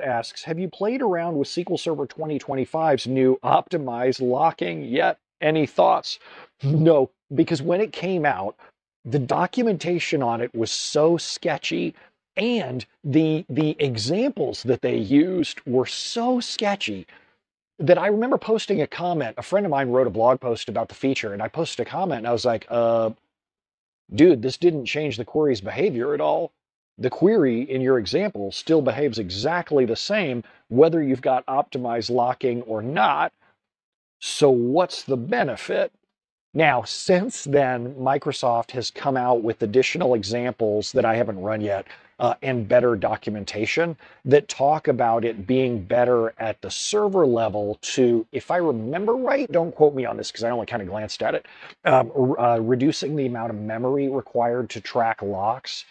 asks, have you played around with SQL Server 2025's new optimized locking yet? Any thoughts? No, because when it came out, the documentation on it was so sketchy and the the examples that they used were so sketchy that I remember posting a comment. A friend of mine wrote a blog post about the feature, and I posted a comment, and I was like, uh, dude, this didn't change the query's behavior at all. The query in your example still behaves exactly the same, whether you've got optimized locking or not. So, what's the benefit? Now, since then, Microsoft has come out with additional examples that I haven't run yet uh, and better documentation that talk about it being better at the server level to, if I remember right, don't quote me on this because I only kind of glanced at it, um, uh, reducing the amount of memory required to track locks.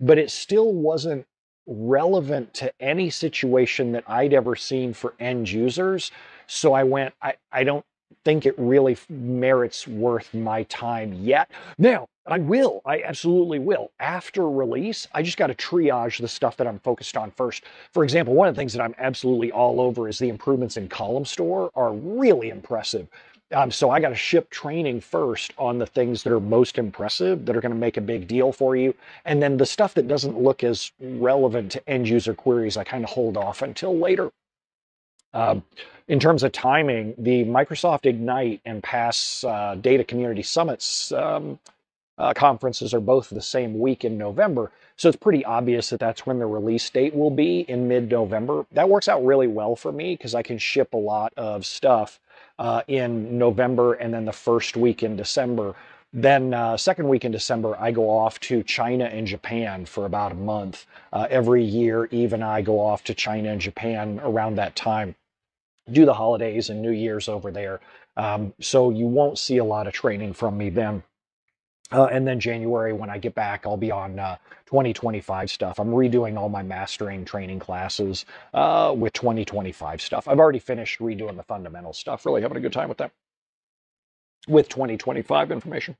But it still wasn't relevant to any situation that I'd ever seen for end users. So I went, I, I don't think it really merits worth my time yet. Now, I will. I absolutely will. After release, I just got to triage the stuff that I'm focused on first. For example, one of the things that I'm absolutely all over is the improvements in Column Store are really impressive. Um, so I got to ship training first on the things that are most impressive, that are going to make a big deal for you. And then the stuff that doesn't look as relevant to end user queries, I kind of hold off until later. Um, in terms of timing, the Microsoft Ignite and PASS uh, Data Community Summits um, uh, conferences are both the same week in November. So it's pretty obvious that that's when the release date will be in mid November. That works out really well for me because I can ship a lot of stuff uh, in November and then the first week in December. Then, uh, second week in December, I go off to China and Japan for about a month. Uh, every year, Eve and I go off to China and Japan around that time do the holidays and New Year's over there. Um, so you won't see a lot of training from me then. Uh, and then January, when I get back, I'll be on uh, 2025 stuff. I'm redoing all my mastering training classes uh, with 2025 stuff. I've already finished redoing the fundamental stuff. Really having a good time with that. With 2025 information.